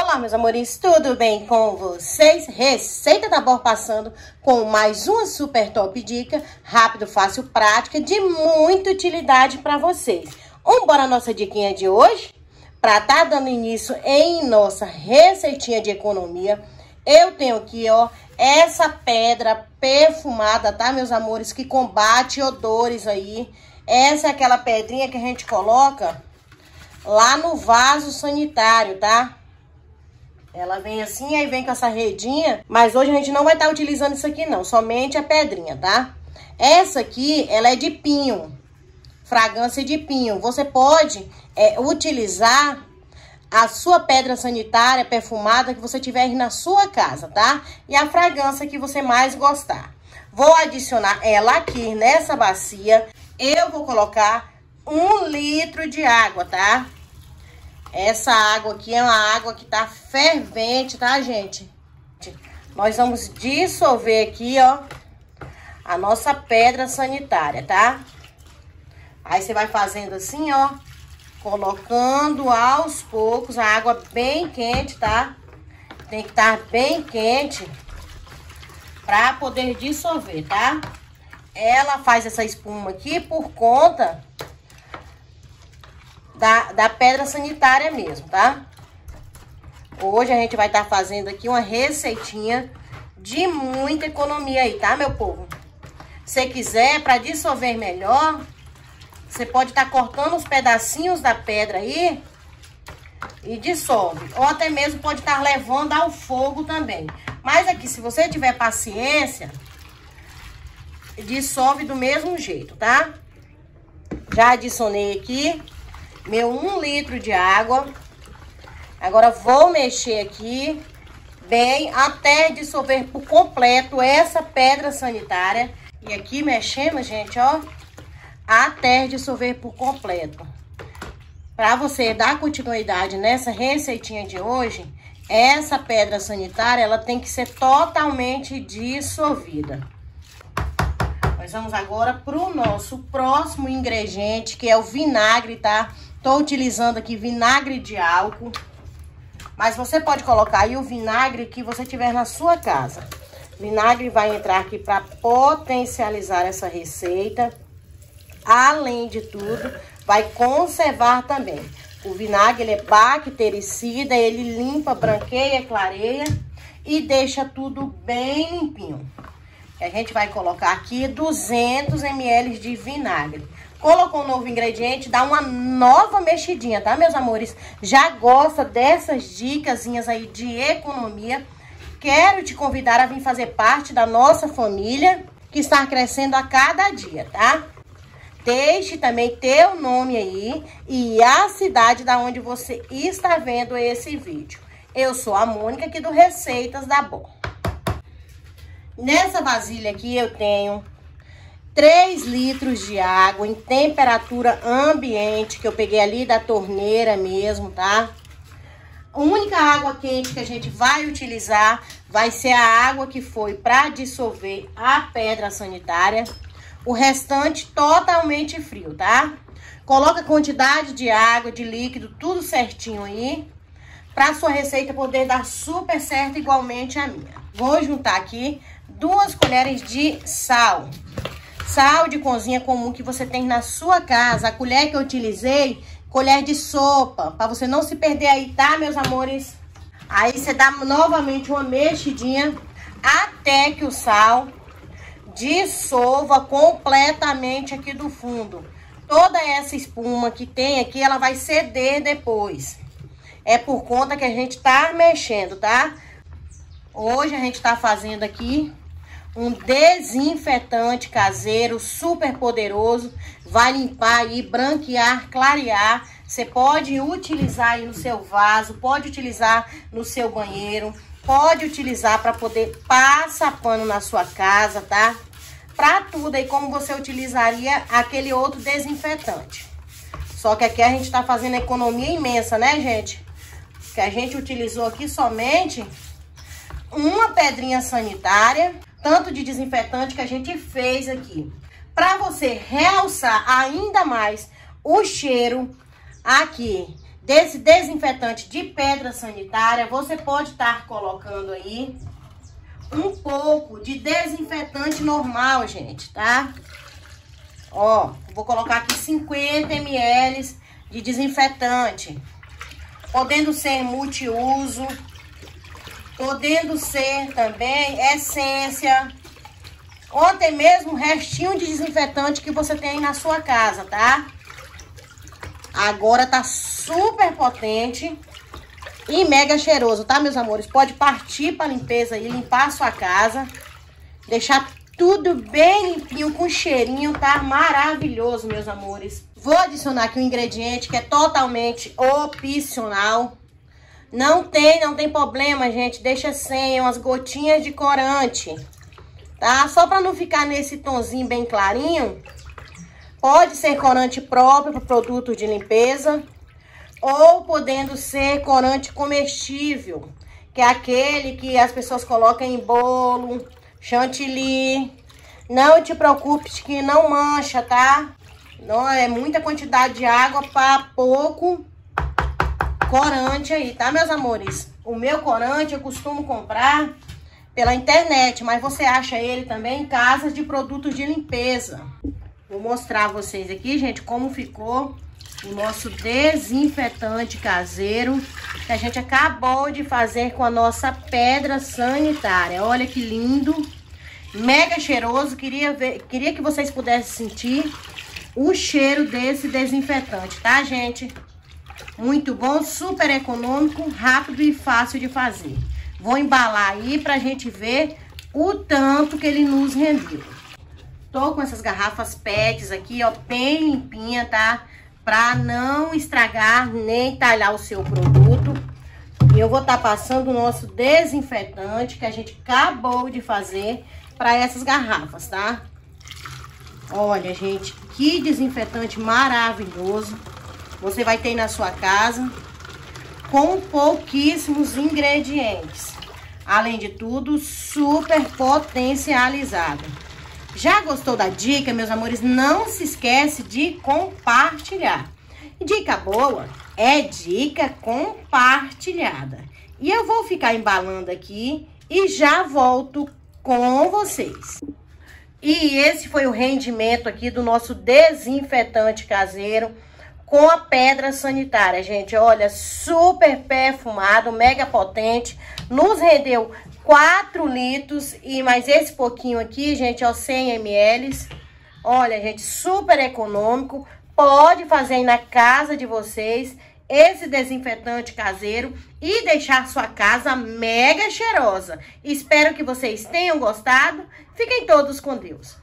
Olá, meus amores, tudo bem com vocês? Receita da Bor passando com mais uma super top dica, rápido, fácil, prática, de muita utilidade para vocês. Vamos embora a nossa diquinha de hoje? Para tá dando início em nossa receitinha de economia, eu tenho aqui, ó, essa pedra perfumada, tá, meus amores, que combate odores aí. Essa é aquela pedrinha que a gente coloca lá no vaso sanitário, tá? Ela vem assim, aí vem com essa redinha, mas hoje a gente não vai estar tá utilizando isso aqui não, somente a pedrinha, tá? Essa aqui, ela é de pinho, fragrância de pinho. Você pode é, utilizar a sua pedra sanitária perfumada que você tiver na sua casa, tá? E a fragrância que você mais gostar. Vou adicionar ela aqui nessa bacia. Eu vou colocar um litro de água, tá? Essa água aqui é uma água que tá fervente, tá, gente? Nós vamos dissolver aqui, ó, a nossa pedra sanitária, tá? Aí você vai fazendo assim, ó, colocando aos poucos a água bem quente, tá? Tem que estar tá bem quente pra poder dissolver, tá? Ela faz essa espuma aqui por conta da, da pedra sanitária mesmo, tá? Hoje a gente vai estar tá fazendo aqui uma receitinha de muita economia aí, tá, meu povo? Se quiser, para dissolver melhor, você pode estar tá cortando os pedacinhos da pedra aí e dissolve. Ou até mesmo pode estar tá levando ao fogo também. Mas aqui, se você tiver paciência, dissolve do mesmo jeito, tá? Já adicionei aqui meu um litro de água. Agora vou mexer aqui bem até dissolver por completo essa pedra sanitária. E aqui mexendo, gente, ó, até dissolver por completo. Para você dar continuidade nessa receitinha de hoje, essa pedra sanitária, ela tem que ser totalmente dissolvida. Nós vamos agora para o nosso próximo ingrediente, que é o vinagre, tá? Tô utilizando aqui vinagre de álcool. Mas você pode colocar aí o vinagre que você tiver na sua casa. Vinagre vai entrar aqui para potencializar essa receita. Além de tudo, vai conservar também. O vinagre ele é bactericida, ele limpa, branqueia, clareia e deixa tudo bem limpinho. A gente vai colocar aqui 200 ml de vinagre. Colocou um novo ingrediente, dá uma nova mexidinha, tá, meus amores? Já gosta dessas dicasinhas aí de economia? Quero te convidar a vir fazer parte da nossa família, que está crescendo a cada dia, tá? Deixe também teu nome aí e a cidade da onde você está vendo esse vídeo. Eu sou a Mônica aqui do Receitas da Bom. Nessa vasilha aqui eu tenho 3 litros de água em temperatura ambiente, que eu peguei ali da torneira mesmo, tá? A única água quente que a gente vai utilizar vai ser a água que foi para dissolver a pedra sanitária. O restante totalmente frio, tá? Coloca a quantidade de água, de líquido, tudo certinho aí. Pra sua receita poder dar super certo igualmente a minha. Vou juntar aqui duas colheres de sal. Sal de cozinha comum que você tem na sua casa. A colher que eu utilizei, colher de sopa. Pra você não se perder aí, tá, meus amores? Aí você dá novamente uma mexidinha até que o sal dissolva completamente aqui do fundo. Toda essa espuma que tem aqui, ela vai ceder depois. É por conta que a gente tá mexendo, tá? Hoje a gente tá fazendo aqui um desinfetante caseiro super poderoso, vai limpar e branquear, clarear. Você pode utilizar aí no seu vaso, pode utilizar no seu banheiro, pode utilizar para poder passar pano na sua casa, tá? Pra tudo aí como você utilizaria aquele outro desinfetante. Só que aqui a gente tá fazendo economia imensa, né, gente? Que a gente utilizou aqui somente uma pedrinha sanitária tanto de desinfetante que a gente fez aqui. Para você realçar ainda mais o cheiro aqui desse desinfetante de pedra sanitária, você pode estar colocando aí um pouco de desinfetante normal, gente, tá? Ó, vou colocar aqui 50 ml de desinfetante. Podendo ser multiuso, podendo ser também essência. Ontem mesmo, restinho de desinfetante que você tem na sua casa, tá? Agora tá super potente e mega cheiroso, tá, meus amores? Pode partir pra limpeza e limpar a sua casa. Deixar tudo bem limpinho, com cheirinho, tá? Maravilhoso, meus amores. Vou adicionar aqui um ingrediente que é totalmente opcional. Não tem, não tem problema, gente. Deixa sem umas gotinhas de corante, tá? Só pra não ficar nesse tonzinho bem clarinho. Pode ser corante próprio para produto de limpeza ou podendo ser corante comestível, que é aquele que as pessoas colocam em bolo, chantilly. Não te preocupes que não mancha, tá? Não é muita quantidade de água para pouco corante aí, tá, meus amores? O meu corante eu costumo comprar pela internet, mas você acha ele também em casas de produtos de limpeza. Vou mostrar a vocês aqui, gente, como ficou o nosso desinfetante caseiro que a gente acabou de fazer com a nossa pedra sanitária. Olha que lindo, mega cheiroso. Queria, ver, queria que vocês pudessem sentir o cheiro desse desinfetante, tá, gente? Muito bom, super econômico, rápido e fácil de fazer. Vou embalar aí pra gente ver o tanto que ele nos rendeu. Tô com essas garrafas PETs aqui, ó, bem limpinha, tá? Pra não estragar nem talhar o seu produto. E eu vou estar tá passando o nosso desinfetante que a gente acabou de fazer para essas garrafas, tá? Olha, gente, que desinfetante maravilhoso. Você vai ter na sua casa com pouquíssimos ingredientes. Além de tudo, super potencializado. Já gostou da dica, meus amores? Não se esquece de compartilhar. Dica boa é dica compartilhada. E eu vou ficar embalando aqui e já volto com vocês. E esse foi o rendimento aqui do nosso desinfetante caseiro com a pedra sanitária, gente. Olha, super perfumado, mega potente. Nos rendeu 4 litros e mais esse pouquinho aqui, gente, ó, 100 ml. Olha, gente, super econômico. Pode fazer na casa de vocês esse desinfetante caseiro e deixar sua casa mega cheirosa. Espero que vocês tenham gostado. Fiquem todos com Deus.